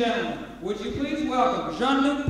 Gentlemen, would you please welcome Jean-Luc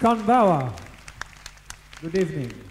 Konbawa. Good evening.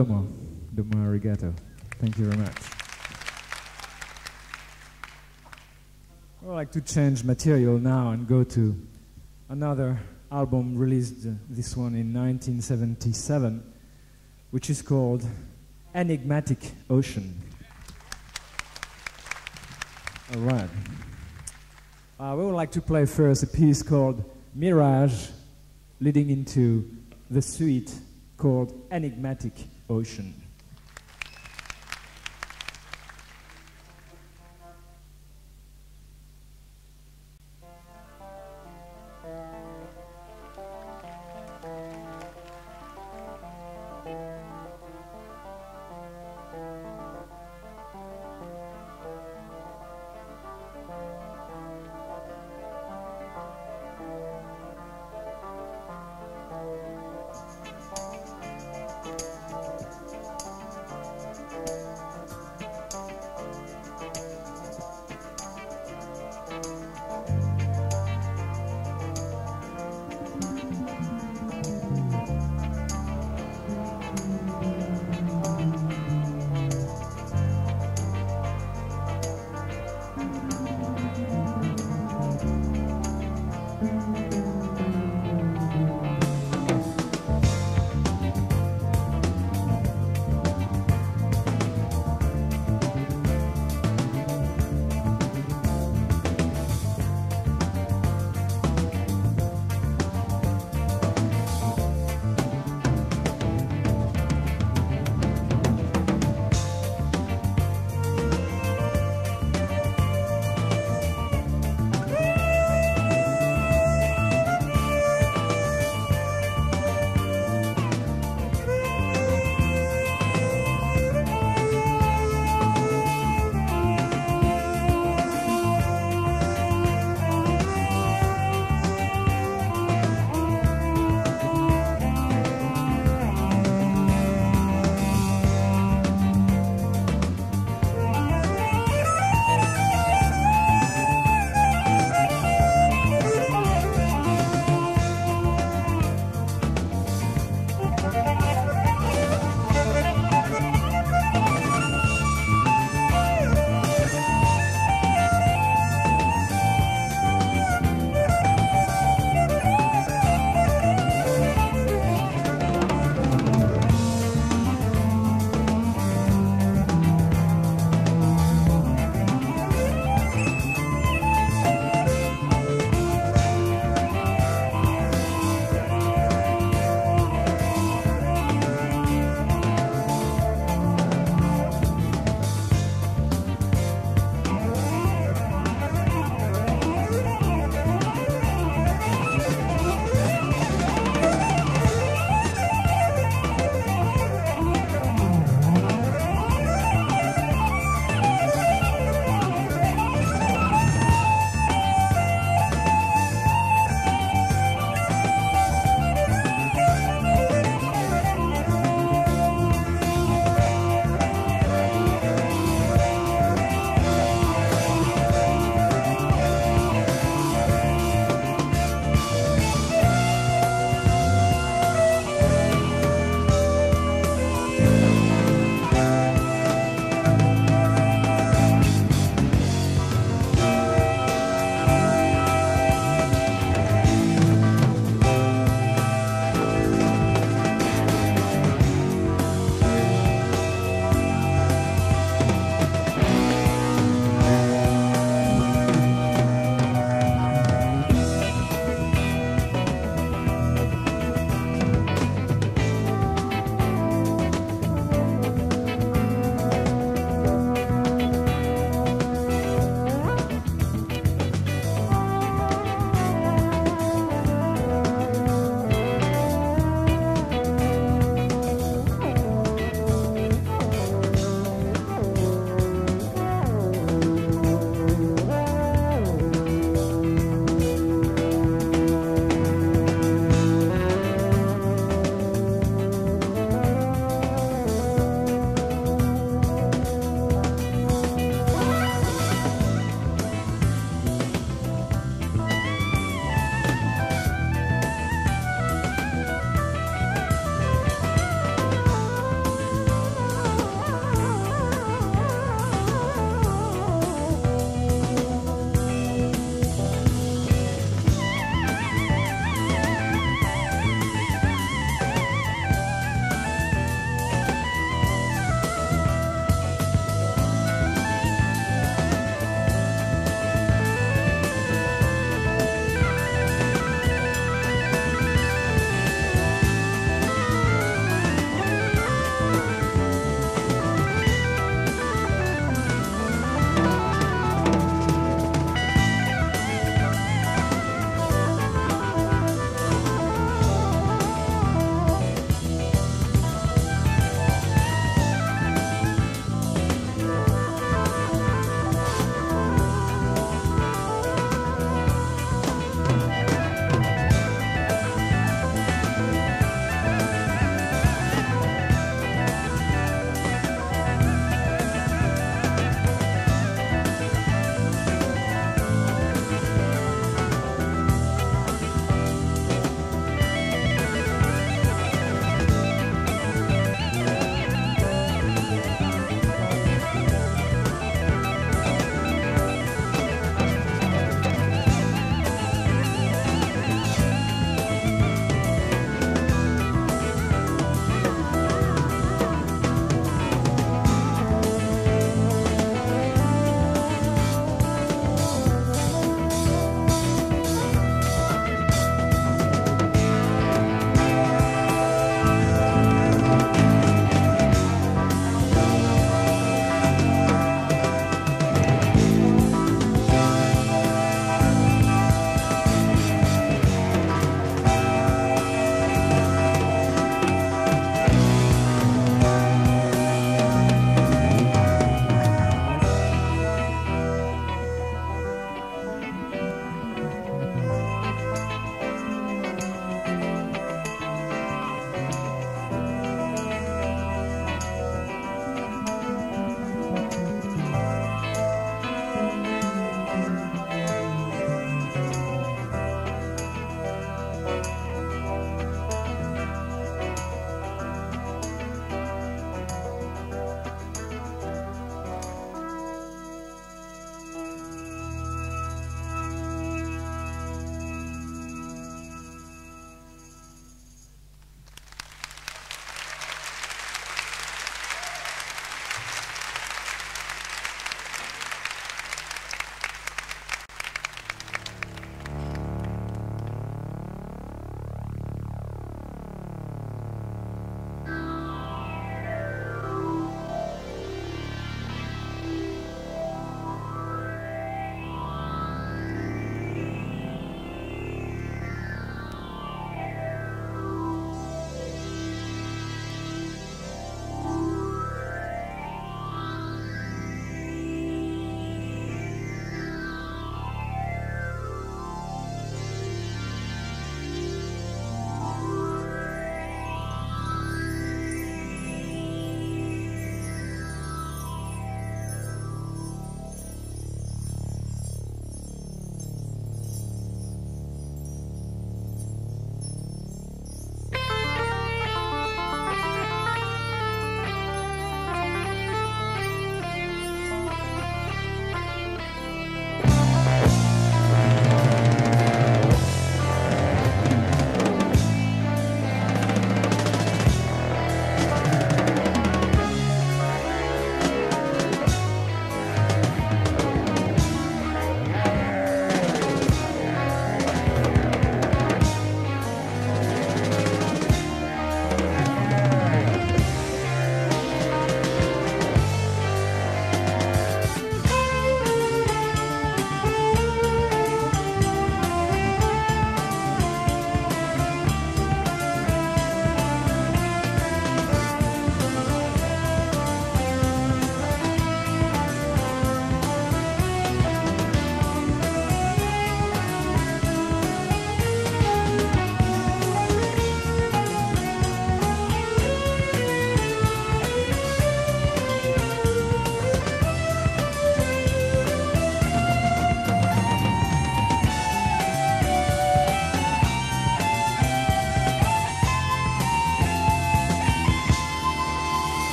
Domo, domo arigato. Thank you very much. I would like to change material now and go to another album released, uh, this one in 1977, which is called Enigmatic Ocean. All right. Uh, we would like to play first a piece called Mirage, leading into the suite called Enigmatic Ocean.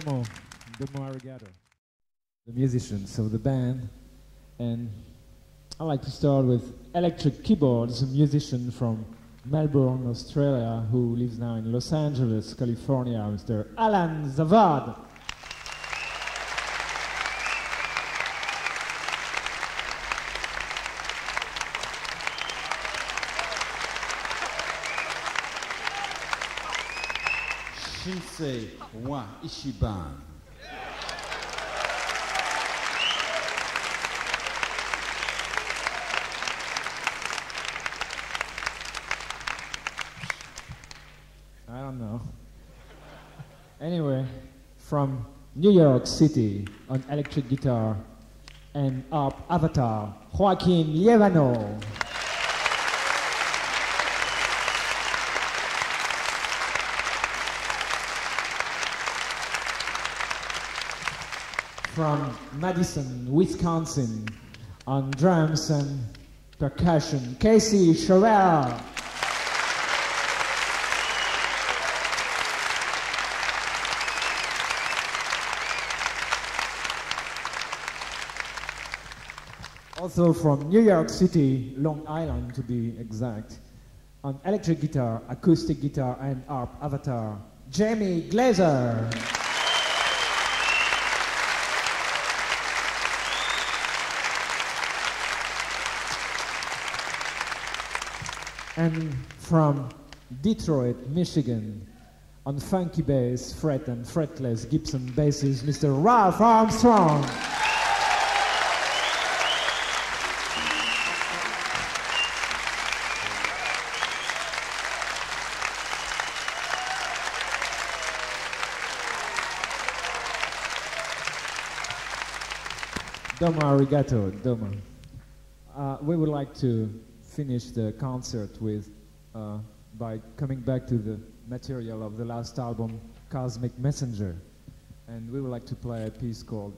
Domo, Arigato, the musicians of the band. And I like to start with electric keyboards, a musician from Melbourne, Australia, who lives now in Los Angeles, California, Mr. Allan Zavod. Shinsei wa Ishiban. I don't know. Anyway, from New York City on electric guitar and ARP Avatar, Joaquin Lievano. From Madison, Wisconsin, on drums and percussion, Casey Scheurell. Also from New York City, Long Island to be exact, on electric guitar, acoustic guitar, and ARP Avatar, Jamie Glaser. And from Detroit, Michigan, on funky bass, fret and fretless Gibson basses, Mr. Ralph Armstrong. Domo arigato, domo. Uh, we would like to finish the concert with uh, by coming back to the material of the last album, Cosmic Messenger, and we would like to play a piece called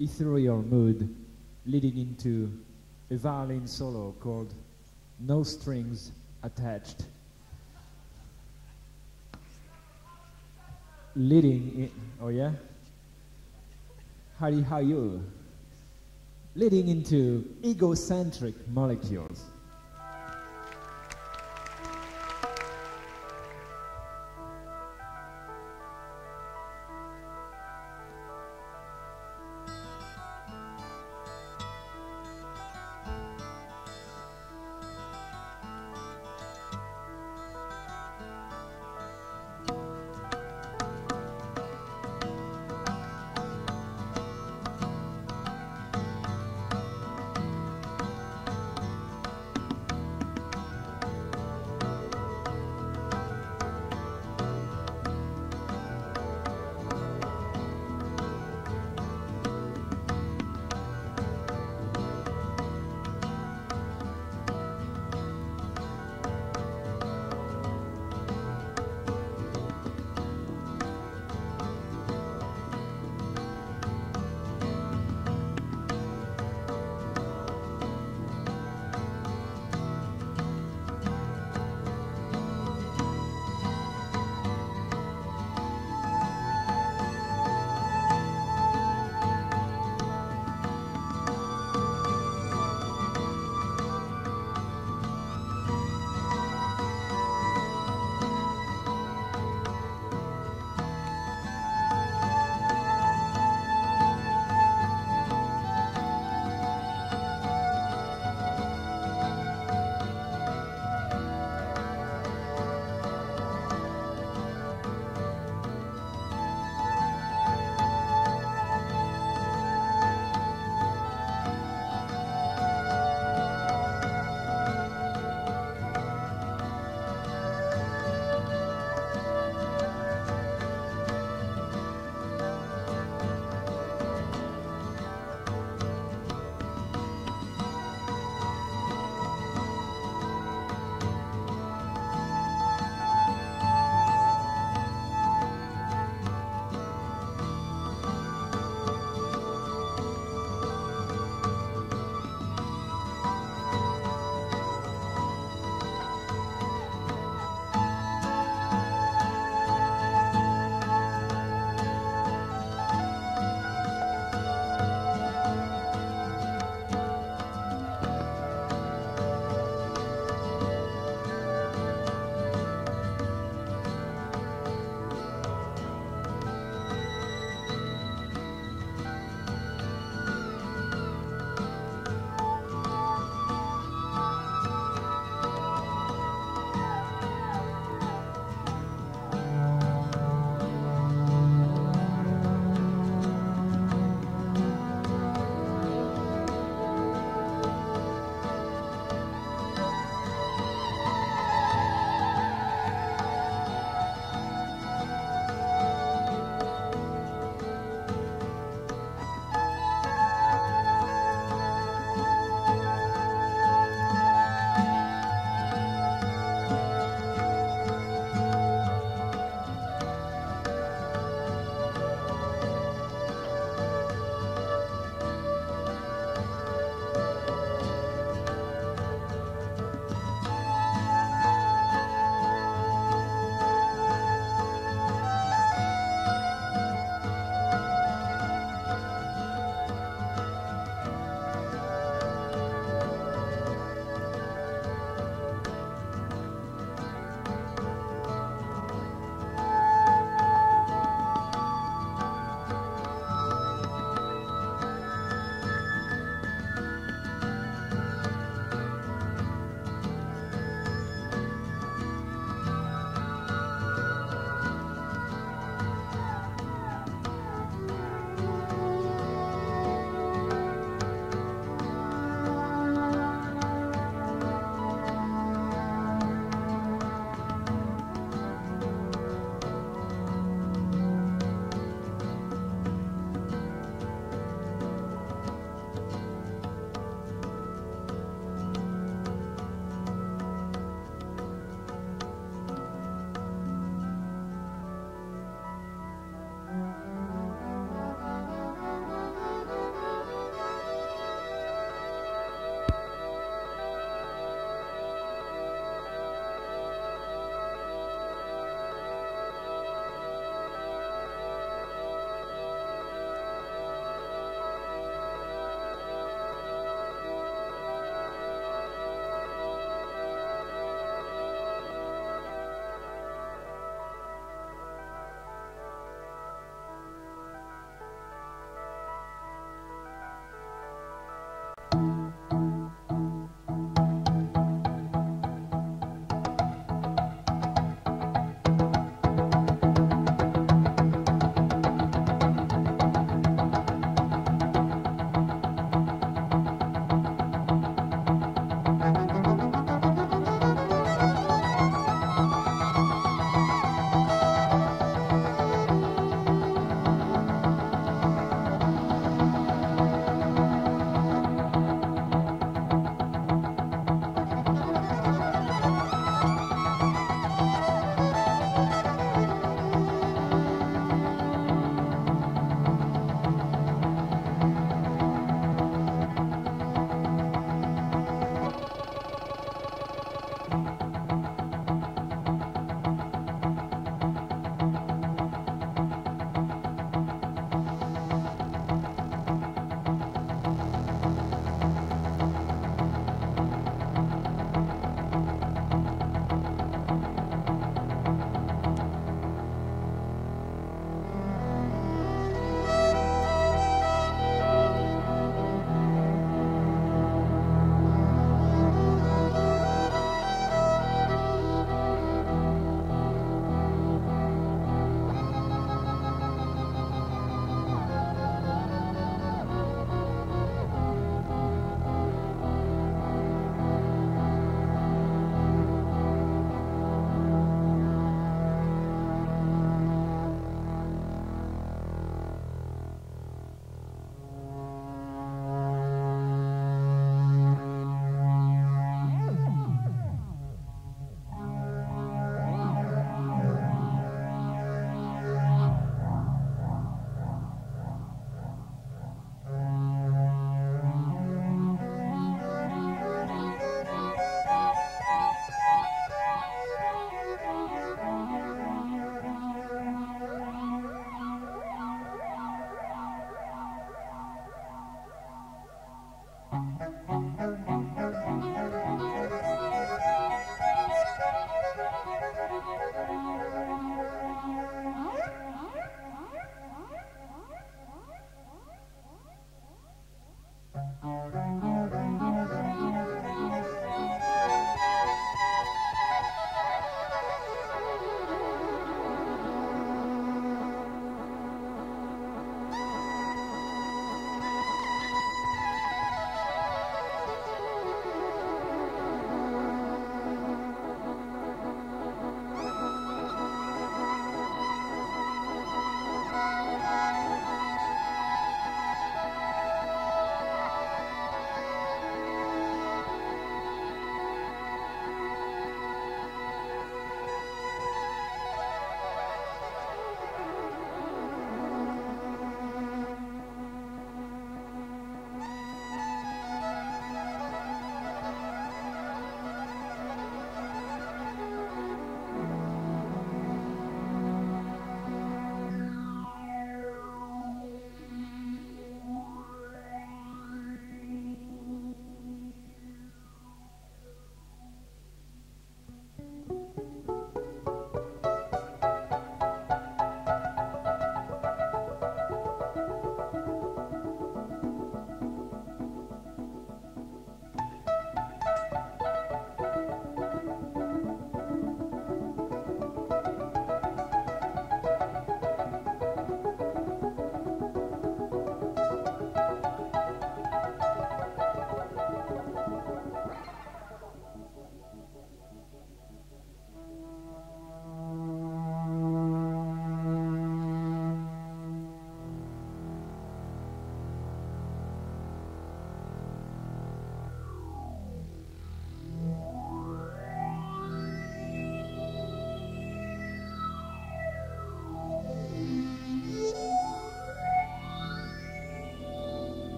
Ethereal Mood, leading into a violin solo called No Strings Attached. Leading in, oh yeah? Howdy, how leading into egocentric molecules.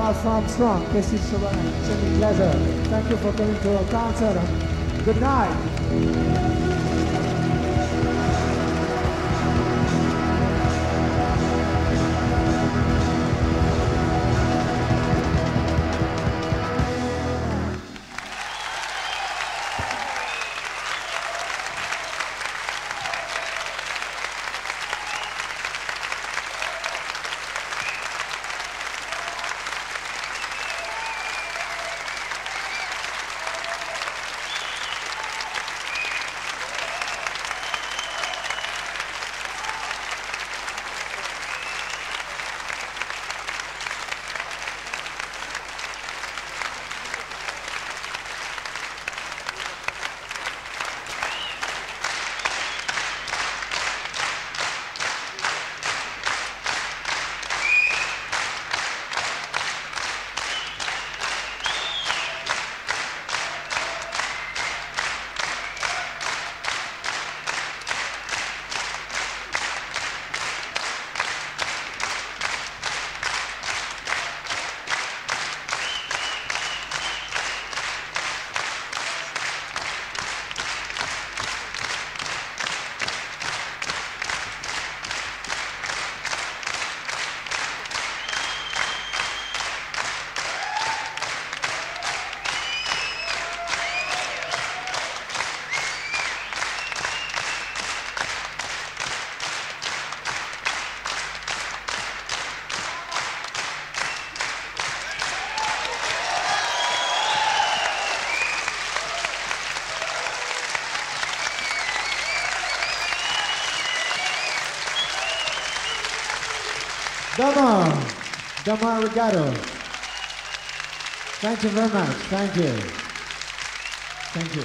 Cloud, Ralph Armstrong, Casey Chauvin, Jimmy Pleasure. Thank you for coming to our concert. Good night. Domo arigato. Thank you very much. Thank you. Thank you.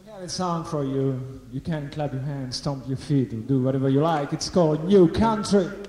We have a song for you. You can clap your hands, stomp your feet, do whatever you like. It's called New Country.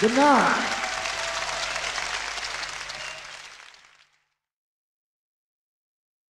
Good night.